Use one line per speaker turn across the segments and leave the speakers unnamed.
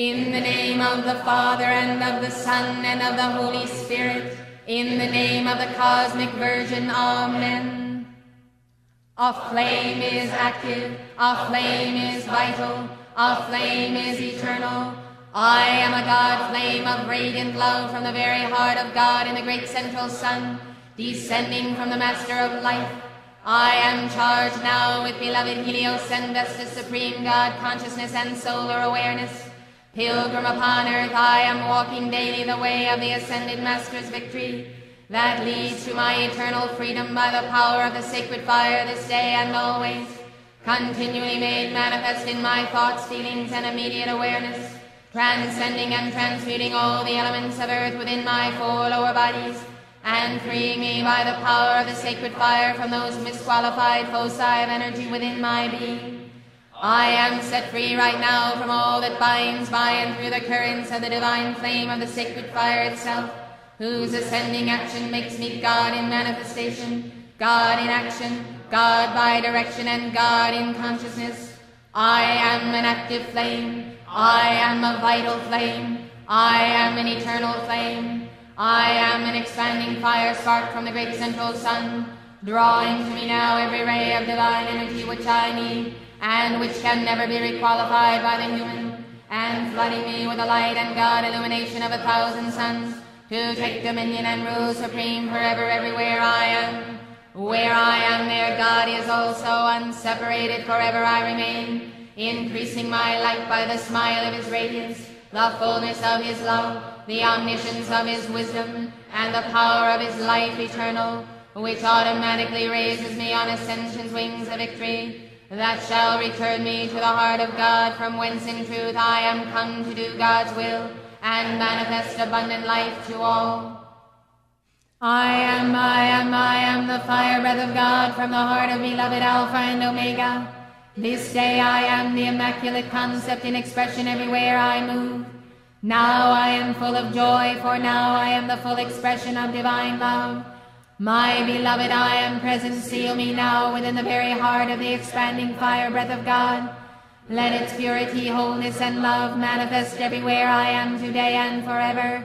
In the name of the Father, and of the Son, and of the Holy Spirit, in the name of the cosmic Virgin, Amen. A flame is active, a flame is vital, a flame is eternal. I am a God flame of radiant love from the very heart of God in the great central sun, descending from the Master of life. I am charged now with beloved Helios and Vesta's, supreme God consciousness and solar awareness. Pilgrim upon earth, I am walking daily the way of the ascended Master's victory. That leads to my eternal freedom by the power of the sacred fire this day and always, continually made manifest in my thoughts, feelings, and immediate awareness, transcending and transmuting all the elements of earth within my four lower bodies, and freeing me by the power of the sacred fire from those misqualified foci of energy within my being. I am set free right now from all that binds by and through the currents of the divine flame of the sacred fire itself, whose ascending action makes me God in manifestation, God in action, God by direction, and God in consciousness. I am an active flame. I am a vital flame. I am an eternal flame. I am an expanding fire spark from the great central sun, drawing to me now every ray of divine energy which I need and which can never be requalified by the human, and flooding me with the light and God illumination of a thousand suns, to take dominion and rule supreme forever everywhere I am. Where I am, there God is also, unseparated forever I remain, increasing my light by the smile of his radiance, the fullness of his love, the omniscience of his wisdom, and the power of his life eternal, which automatically raises me on ascension's wings of victory, that shall return me to the heart of God, from whence in truth I am come to do God's will, and manifest abundant life to all. I am, I am, I am the fire breath of God from the heart of beloved Alpha and Omega. This day I am the immaculate concept in expression everywhere I move. Now I am full of joy, for now I am the full expression of divine love. My beloved, I am present. Seal me now within the very heart of the expanding fire breath of God. Let its purity, wholeness, and love manifest everywhere I am today and forever.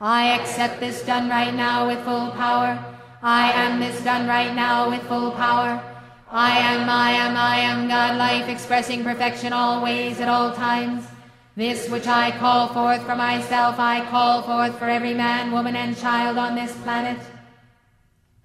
I accept this done right now with full power. I am this done right now with full power. I am, I am, I am God life expressing perfection always at all times. This which I call forth for myself, I call forth for every man, woman, and child on this planet.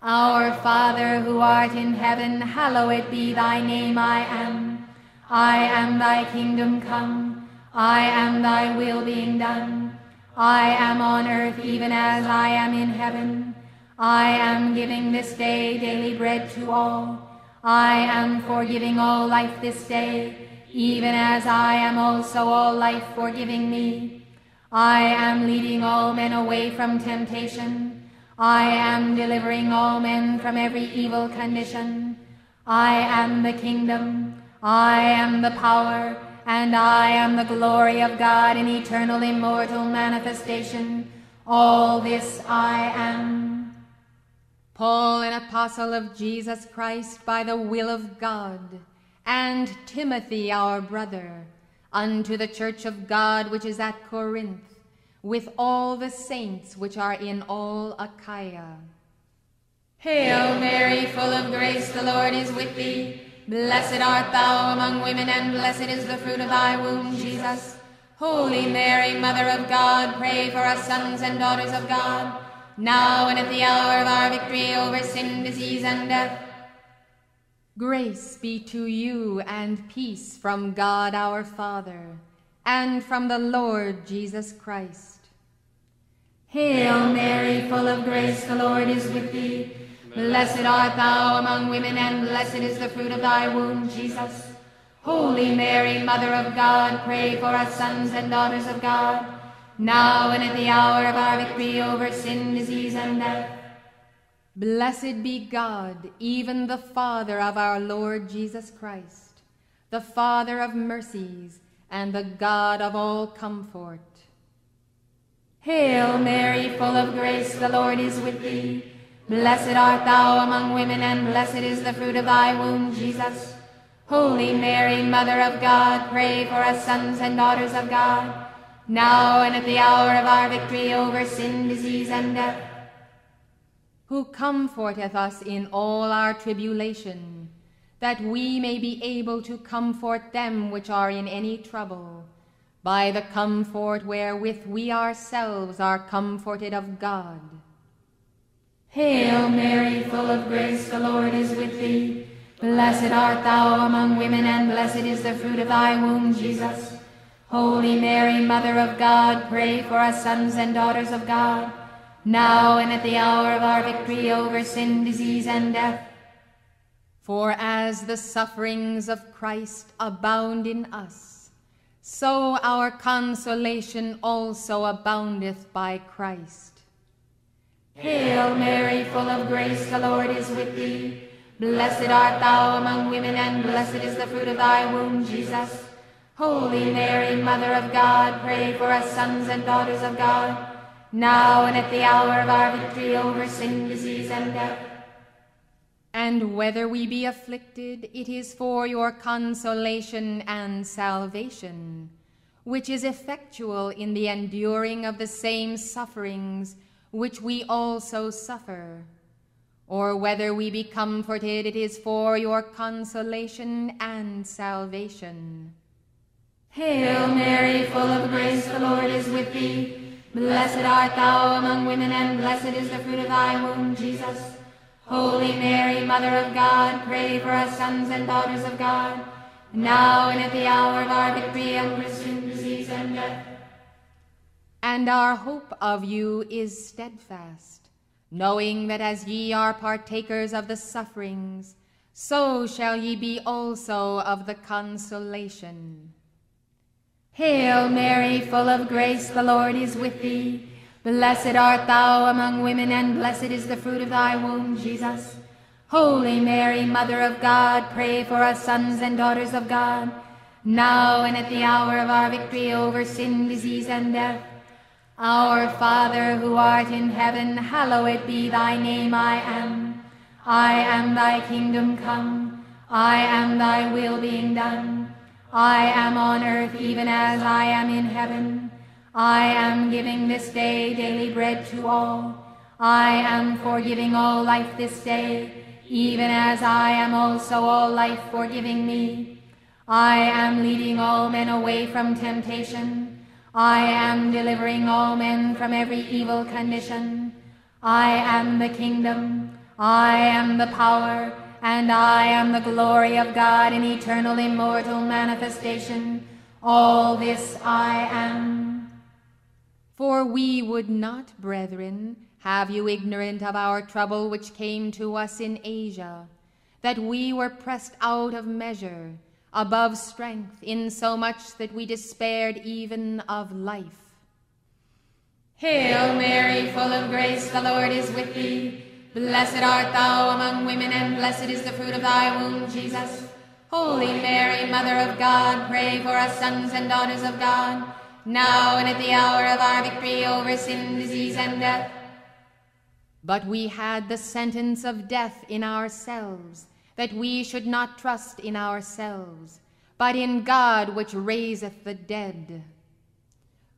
Our Father who art in heaven, hallowed be thy name, I am. I am thy kingdom come. I am thy will being done. I am on earth even as I am in heaven. I am giving this day daily bread to all. I am forgiving all life this day, even as I am also all life forgiving me. I am leading all men away from temptation. I am delivering all men from every evil condition. I am the kingdom, I am the power, and I am the glory of God in eternal immortal manifestation. All this I am.
Paul, an apostle of Jesus Christ by the will of God, and Timothy, our brother, unto the church of God which is at Corinth with all the saints which are in all Achaia.
Hail Mary, full of grace, the Lord is with thee. Blessed art thou among women, and blessed is the fruit of thy womb, Jesus. Holy Mary, Mother of God, pray for us sons and daughters of God, now and at the hour of our victory over sin, disease, and death.
Grace be to you and peace from God our Father and from the Lord Jesus Christ.
Hail Mary, full of grace, the Lord is with thee. Blessed art thou among women, and blessed is the fruit of thy womb, Jesus. Holy Mary, Mother of God, pray for us sons and daughters of God, now and at the hour of our victory over sin, disease, and death.
Blessed be God, even the Father of our Lord Jesus Christ, the Father of mercies, and the God of all comfort.
Hail Mary, full of grace, the Lord is with thee. Blessed art thou among women, and blessed is the fruit of thy womb, Jesus. Holy Mary, Mother of God, pray for us sons and daughters of God, now and at the hour of our victory over sin, disease, and death.
Who comforteth us in all our tribulation, that we may be able to comfort them which are in any trouble, by the comfort wherewith we ourselves are comforted of God.
Hail Mary, full of grace, the Lord is with thee. Blessed art thou among women, and blessed is the fruit of thy womb, Jesus. Holy Mary, Mother of God, pray for us sons and daughters of God, now and at the hour of our victory over sin, disease, and death.
For as the sufferings of Christ abound in us, so our consolation also aboundeth by Christ.
Hail Mary, full of grace, the Lord is with thee. Blessed art thou among women, and blessed is the fruit of thy womb, Jesus. Holy Mary, Mother of God, pray for us sons and daughters of God, now and at the hour of our victory over sin, disease, and death.
And whether we be afflicted, it is for your consolation and salvation, which is effectual in the enduring of the same sufferings which we also suffer. Or whether we be comforted, it is for your consolation and salvation.
Hail Mary, full of grace, the Lord is with thee. Blessed art thou among women, and blessed is the fruit of thy womb, Jesus. Holy Mary, Mother of God, pray for us sons and daughters of God, now and at the hour of our victory over sin, disease, and death.
And our hope of you is steadfast, knowing that as ye are partakers of the sufferings, so shall ye be also of the consolation.
Hail Mary, full of grace, the Lord is with thee. Blessed art thou among women, and blessed is the fruit of thy womb, Jesus. Holy Mary, Mother of God, pray for us sons and daughters of God, now and at the hour of our victory over sin, disease, and death. Our Father, who art in heaven, hallowed be thy name, I am. I am thy kingdom come. I am thy will being done I am on earth even as I am in heaven. I am giving this day daily bread to all. I am forgiving all life this day, even as I am also all life forgiving me. I am leading all men away from temptation. I am delivering all men from every evil condition. I am the kingdom. I am the power and I am the glory of God in eternal immortal manifestation. All this I am.
For we would not, brethren, have you ignorant of our trouble which came to us in Asia, that we were pressed out of measure, above strength, insomuch that we despaired even of life.
Hail Mary, full of grace, the Lord is with thee. Blessed art thou among women, and blessed is the fruit of thy womb, Jesus. Holy Mary, Mother of God, pray for us sons and daughters of God, now and at the hour of our victory over sin, disease, and death.
But we had the sentence of death in ourselves, that we should not trust in ourselves, but in God which raiseth the dead.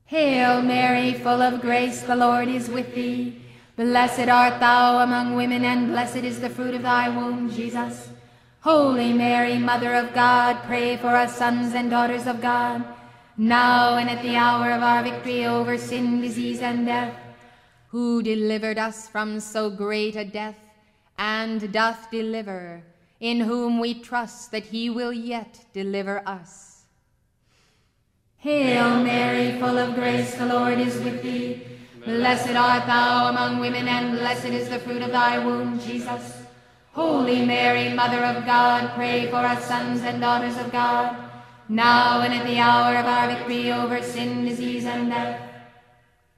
Hail Mary, full of grace, the Lord is with thee. Blessed art thou among women, and blessed is the fruit of thy womb, Jesus. Holy Mary, Mother of God, pray for us sons and daughters of God, now and at the hour of our victory over sin, disease, and death.
Who delivered us from so great a death, and doth deliver, in whom we trust that he will yet deliver us.
Hail Mary, full of grace, the Lord is with thee. Blessed art thou among women, and blessed is the fruit of thy womb, Jesus. Holy Mary, Mother of God, pray for us sons and daughters of God, now and at the hour of our victory over sin, disease, and death.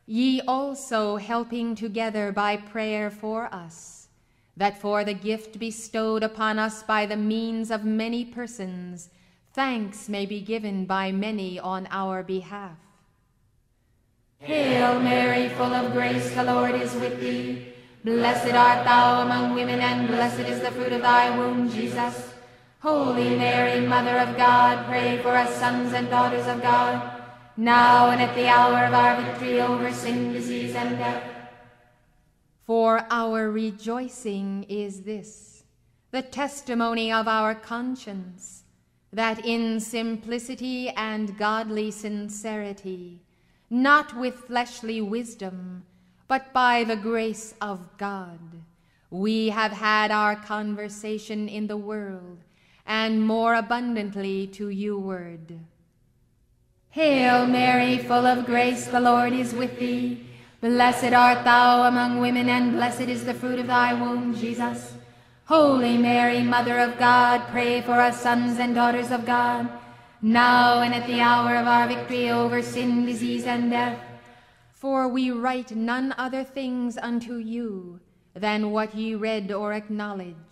Ye also helping together by prayer for us, that for the gift bestowed upon us by the means of many persons, thanks may be given by many on our behalf.
Hail Mary, full of grace, the Lord is with thee. Blessed art thou among women, and blessed is the fruit of thy womb, Jesus. Holy Mary, Mother of God, pray for us sons and daughters of God, now and at the hour of our victory over sin, disease, and death.
For our rejoicing is this, the testimony of our conscience, that in simplicity and godly sincerity, not with fleshly wisdom, but by the grace of God, we have had our conversation in the world, and more abundantly to you word.
Hail Mary, full of grace, the Lord is with thee. Blessed art thou among women, and blessed is the fruit of thy womb, Jesus. Holy Mary, Mother of God, pray for us sons and daughters of God, now and at the hour of our victory over sin, disease, and death.
For we write none other things unto you than what ye read or acknowledge,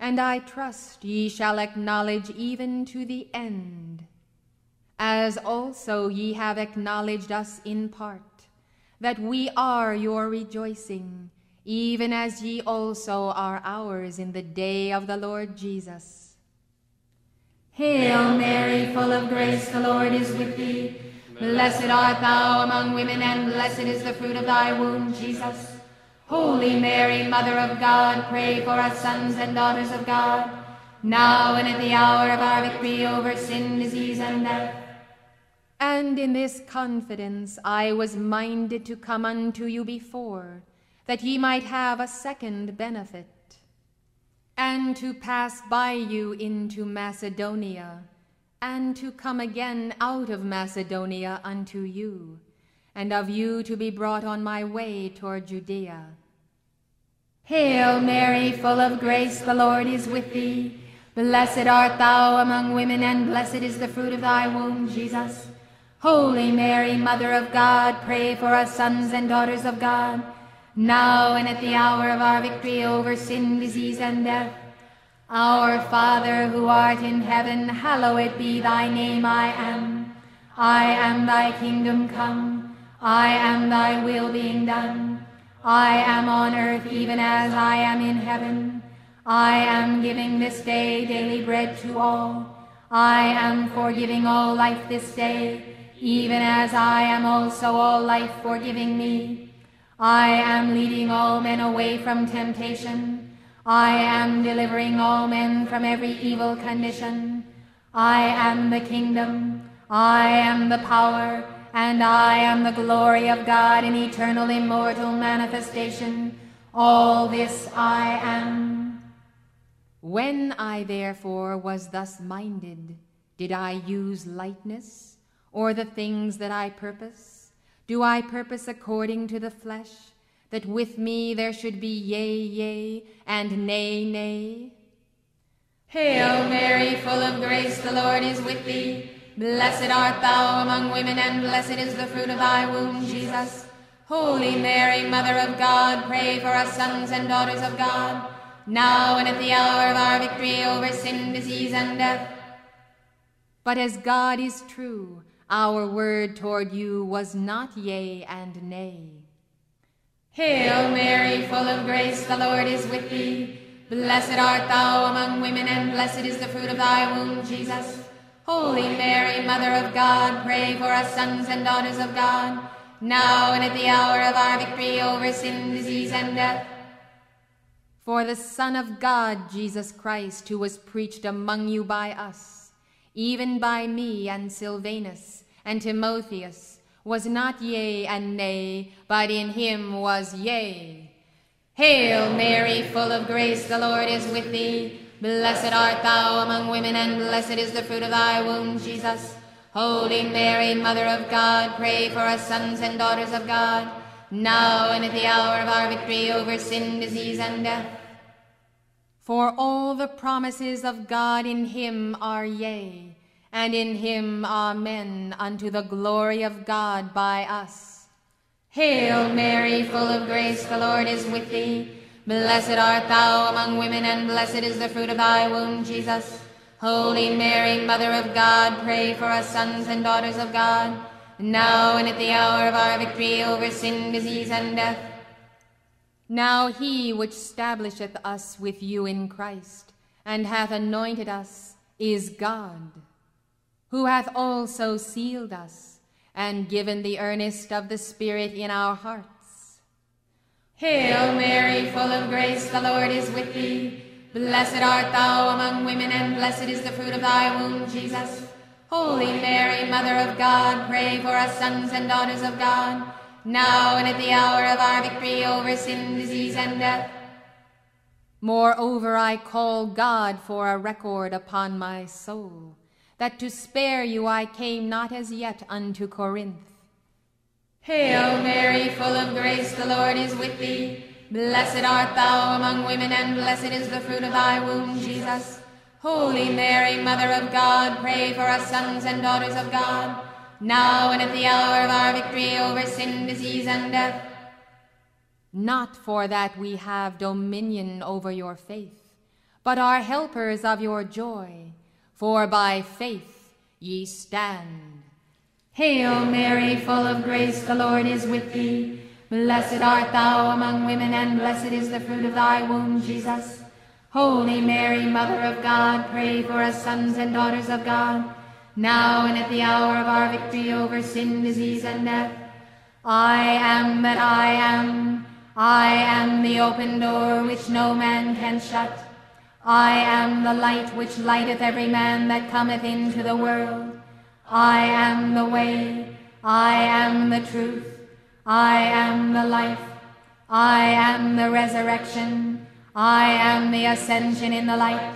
and I trust ye shall acknowledge even to the end as also ye have acknowledged us in part, that we are your rejoicing, even as ye also are ours in the day of the Lord Jesus.
Hail Mary, full of grace, the Lord is with thee. Blessed art thou among women, and blessed is the fruit of thy womb, Jesus. Holy Mary, Mother of God, pray for us sons and daughters of God, now and at the hour of our victory over sin, disease, and death.
And in this confidence I was minded to come unto you before, that ye might have a second benefit, and to pass by you into Macedonia, and to come again out of Macedonia unto you, and of you to be brought on my way toward Judea.
Hail Mary, full of grace, the Lord is with thee. Blessed art thou among women, and blessed is the fruit of thy womb, Jesus. Holy Mary, Mother of God, pray for us sons and daughters of God, now and at the hour of our victory over sin, disease, and death. Our Father, who art in heaven, hallowed be thy name, I am. I am thy kingdom come. I am thy will being done. I am on earth even as I am in heaven. I am giving this day daily bread to all. I am forgiving all life this day even as I am also all life forgiving me. I am leading all men away from temptation. I am delivering all men from every evil condition. I am the kingdom. I am the power. And I am the glory of God in eternal immortal manifestation. All this I am.
When I therefore was thus minded, did I use lightness? or the things that I purpose? Do I purpose according to the flesh, that with me there should be yea, yea, and nay, nay?
Hail Mary, full of grace, the Lord is with thee. Blessed art thou among women, and blessed is the fruit of thy womb, Jesus. Holy Mary, Mother of God, pray for us sons and daughters of God, now and at the hour of our victory over sin, disease, and death.
But as God is true, our word toward you was not yea and nay.
Hail Mary, full of grace, the Lord is with thee. Blessed art thou among women, and blessed is the fruit of thy womb, Jesus. Holy Mary, Mother of God, pray for us sons and daughters of God, now and at the hour of our victory over sin, disease, and death.
For the Son of God, Jesus Christ, who was preached among you by us, even by me and Silvanus, and Timotheus was not yea and nay, but in him was yea.
Hail Mary, full of grace, the Lord is with thee. Blessed art thou among women, and blessed is the fruit of thy womb, Jesus. Holy Mary, Mother of God, pray for us sons and daughters of God, now and at the hour of our victory over sin, disease, and death.
For all the promises of God in him are yea and in him amen unto the glory of God by us.
Hail Mary, full of grace, the Lord is with thee. Blessed art thou among women, and blessed is the fruit of thy womb, Jesus. Holy Mary, Mother of God, pray for us sons and daughters of God, now and at the hour of our victory over sin, disease, and death.
Now he which stablisheth us with you in Christ, and hath anointed us, is God who hath also sealed us, and given the earnest of the Spirit in our hearts.
Hail Mary, full of grace, the Lord is with thee. Blessed art thou among women, and blessed is the fruit of thy womb, Jesus. Holy Mary, Mother of God, pray for us sons and daughters of God, now and at the hour of our victory over sin, disease, and death.
Moreover, I call God for a record upon my soul, that to spare you I came not as yet unto Corinth.
Hail Mary, full of grace, the Lord is with thee. Blessed art thou among women, and blessed is the fruit of thy womb, Jesus. Holy Mary, Mother of God, pray for us sons and daughters of God, now and at the hour of our victory over sin, disease, and death.
Not for that we have dominion over your faith, but are helpers of your joy, for by faith ye stand.
Hail Mary, full of grace, the Lord is with thee. Blessed art thou among women, and blessed is the fruit of thy womb, Jesus. Holy Mary, Mother of God, pray for us sons and daughters of God, now and at the hour of our victory over sin, disease, and death. I am that I am. I am the open door which no man can shut. I am the light which lighteth every man that cometh into the world. I am the way, I am the truth, I am the life, I am the resurrection, I am the ascension in the light,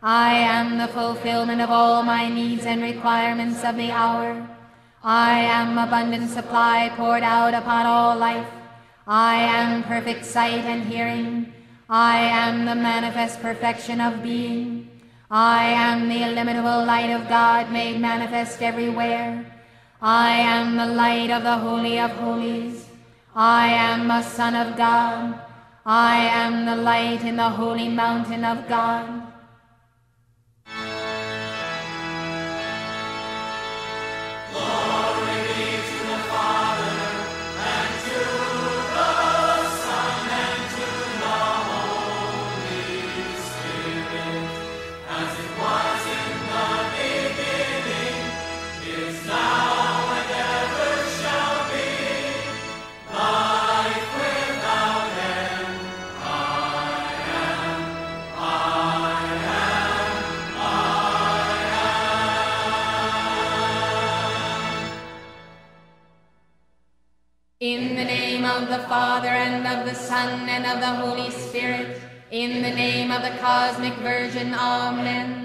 I am the fulfillment of all my needs and requirements of the hour. I am abundant supply poured out upon all life. I am perfect sight and hearing. I am the manifest perfection of being. I am the illimitable light of God made manifest everywhere. I am the light of the Holy of Holies. I am a Son of God. I am the light in the holy mountain of God. Father, and of the Son, and of the Holy Spirit, in the name of the Cosmic Virgin, Amen.